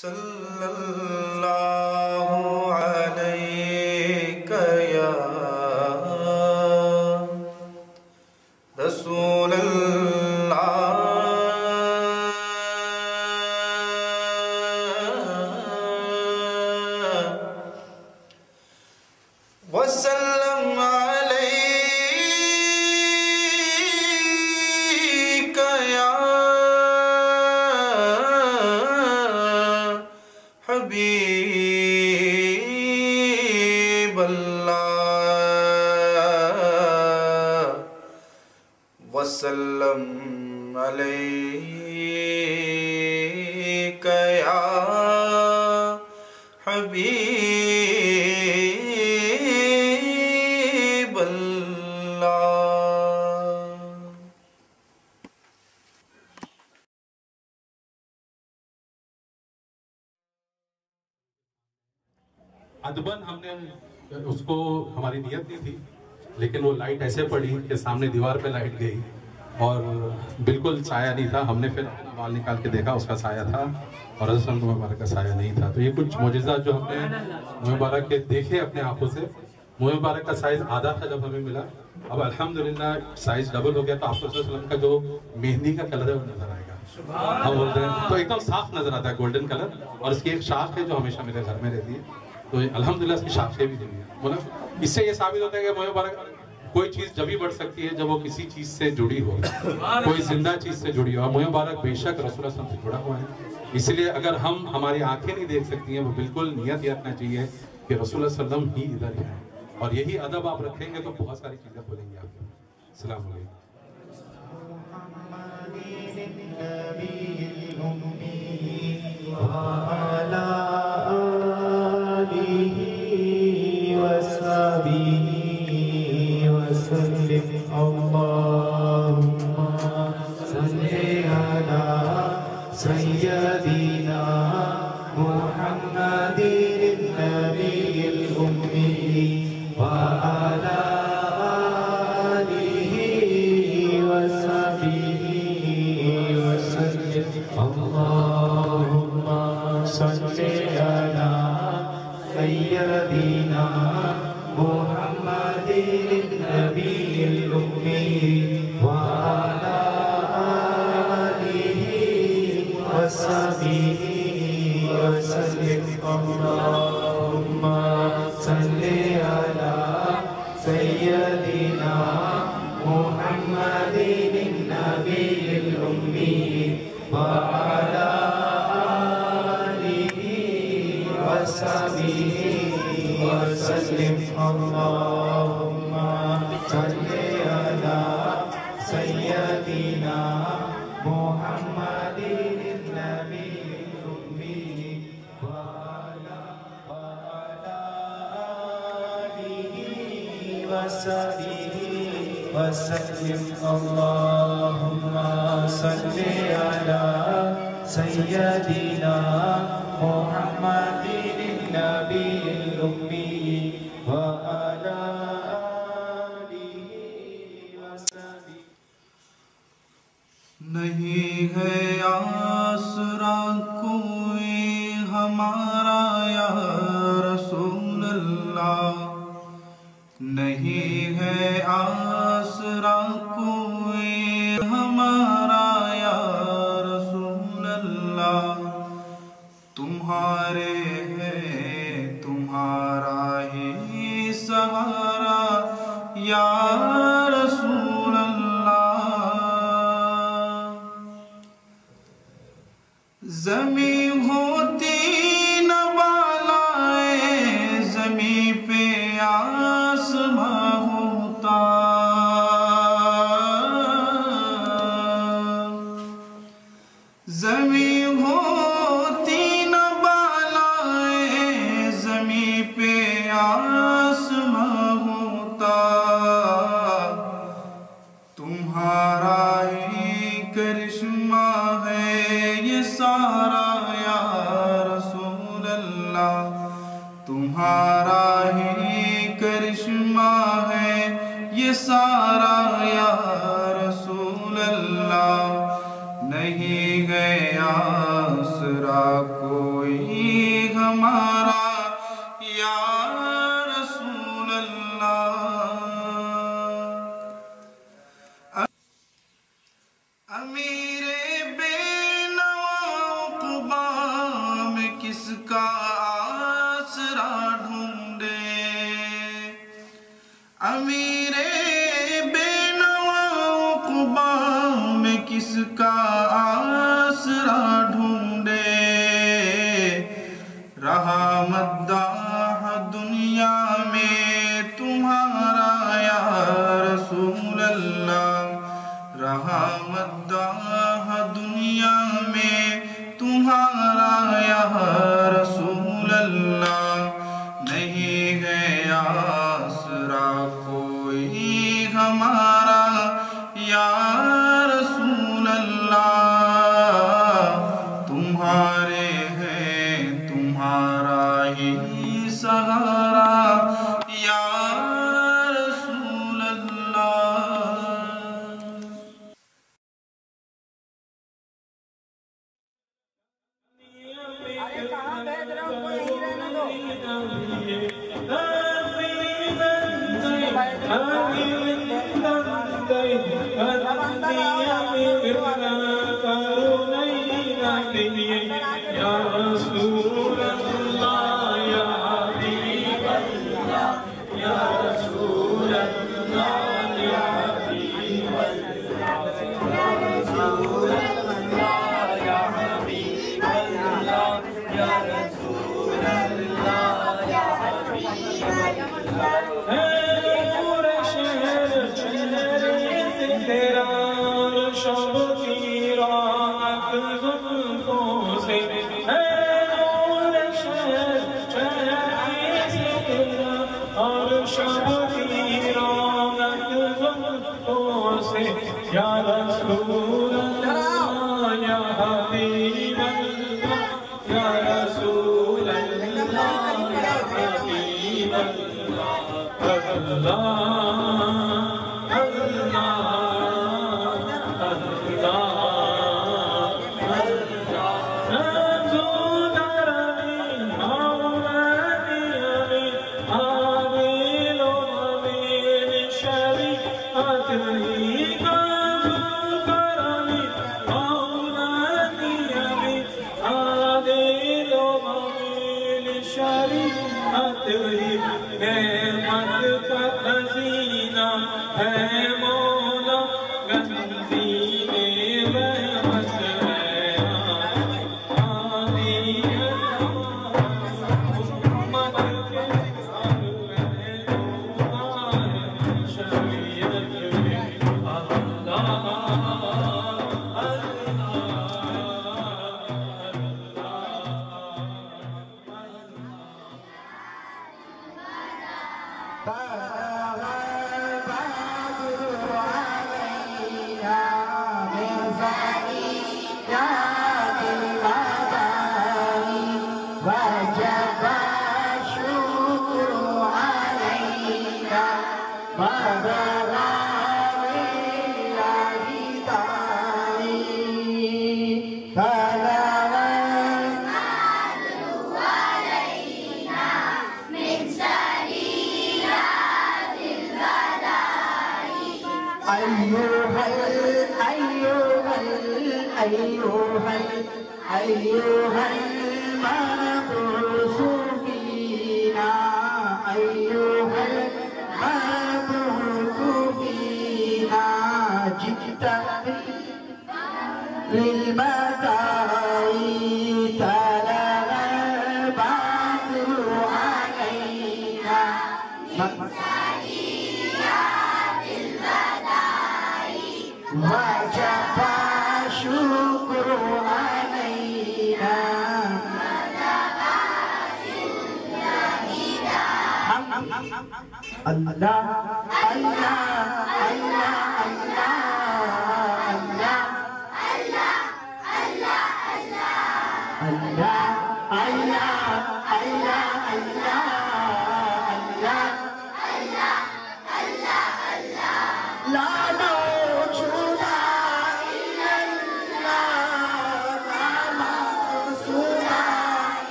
sallallahu वसल्लम अलैका या अदबन हमने उसको, हमारी नियत नहीं थी, लेकिन वो लाइट ऐसे पड़ी कि सामने दीवार पे लाइट गई। और बिल्कुल साया नहीं था। हमने फिर अपना बाल निकाल के देखा उसका साया था और रसूल मुबारक का साया नहीं था। तो ये कुछ मोजिजा जो हमने मुबारक के देखे अपने आँखों से मुबारक का साइज़ आधा था जब हमें मिला। अब अल्हम्दुलिल्लाह साइज़ डबल हो गया तो आप वसल्लम का जो मेहंदी का कलर है वो नज़र आएगा। हम बोलते हैं तो एकदम साफ़ नज़र आता है गोल्डन कलर और इसकी एक शाख है जो हमेशा मेरे घर में रहती है। तो अल्हम्दुलिल्लाह इसकी शाखें भी दी है। मतलब इससे ये साबित होता है कि मुबारक कोई चीज़ जब भी बढ़ सकती है, जब वो किसी चीज़ से जुड़ी हो। कोई ज़िंदा चीज़ से जुड़ी हो। मुबारक बेशक रसूल से जुड़ा हुआ है। इसलिए अगर हम हमारी आँखें नहीं देख सकती हैं, वो बिल्कुल नियत रखना चाहिए कि रसूल वसल्लम ही इधर है और यही अदब आप रखेंगे तो बहुत सारी चीज़ें बोलेंगे आपके सलाम محمد اللهم صل على سيدنا محمد الله Maharaj. ですか。Ah. Yeah, that's cool. أيها أيها المرض فينا أيها المرض فينا جئت للمتاعي تلا البعض علينا. من سعيات المتاعي الله. الله.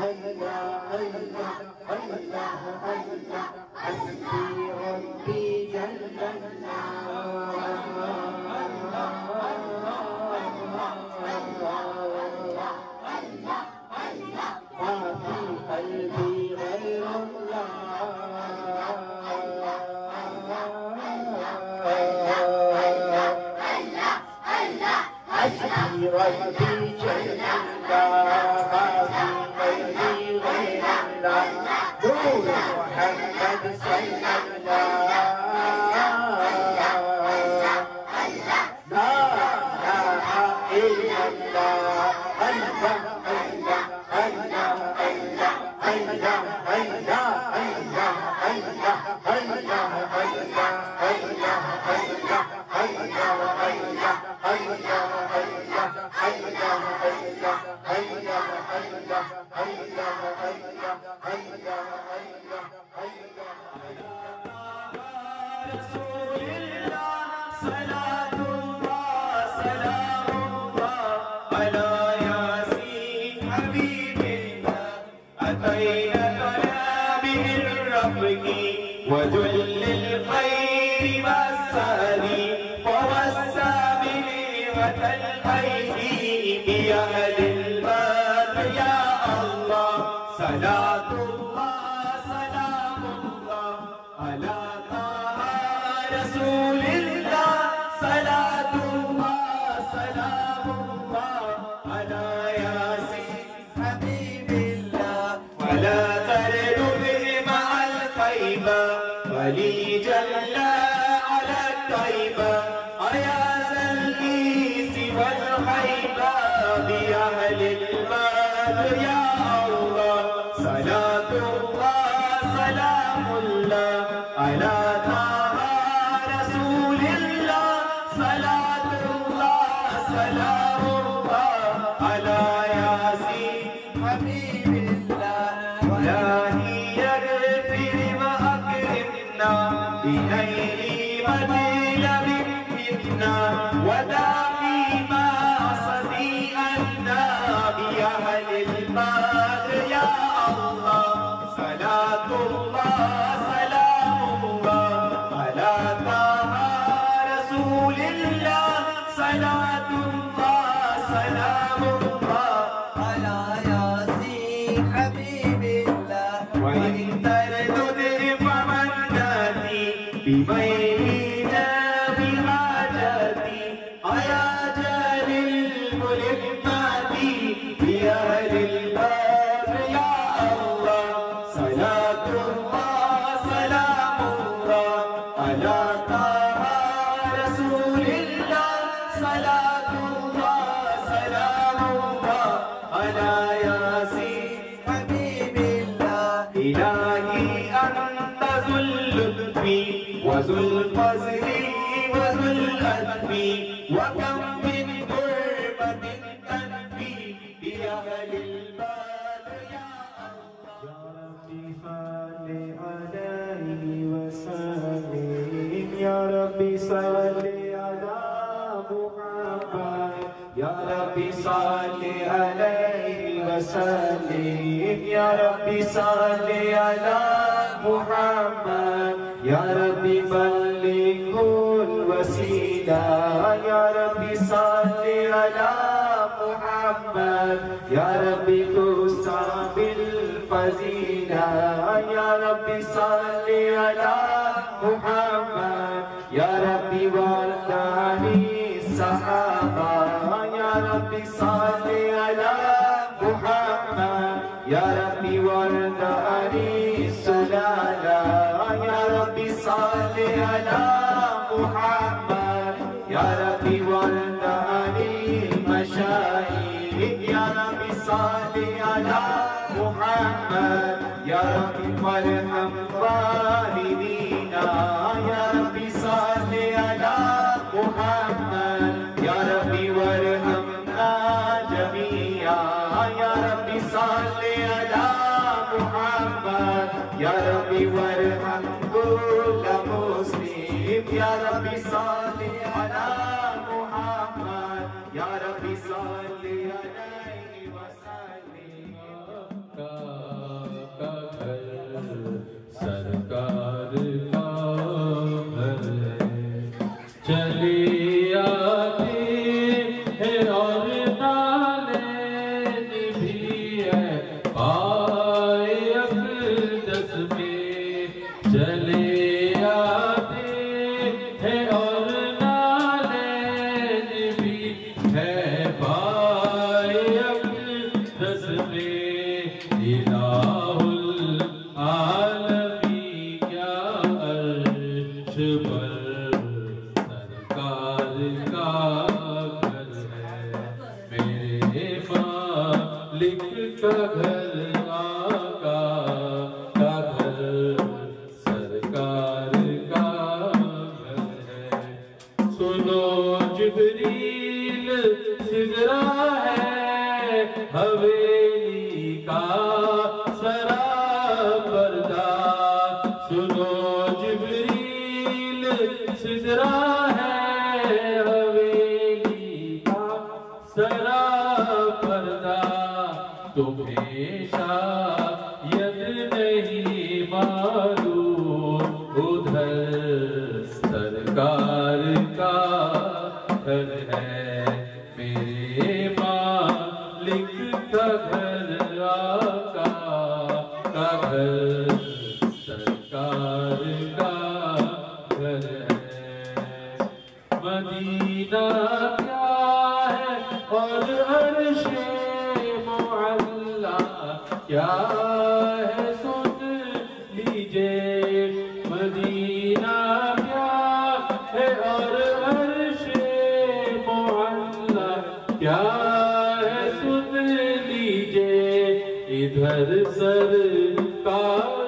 هيا هيا هيا هيا حسبي ربي جل الله Hallelujah. ودل للخير ما السالي والسامل وتلقيه بأهل المال يا الله. صلاة الله سلام الله. على طه رسول الله. صلاة الله سلام الله. على ياسين حبيب الله. ولا بنيل مدينة ربي صل عليه وسلم. يا ربي صل على محمد. يا ربي بلغه الوسيلة. يا ربي صل على محمد. يا ربي توسع بالفضيلة. يا ربي صل على محمد. يا ربي وارض عن الصحابة side. जिबरील सिजरा है हवेली का सघन Tá.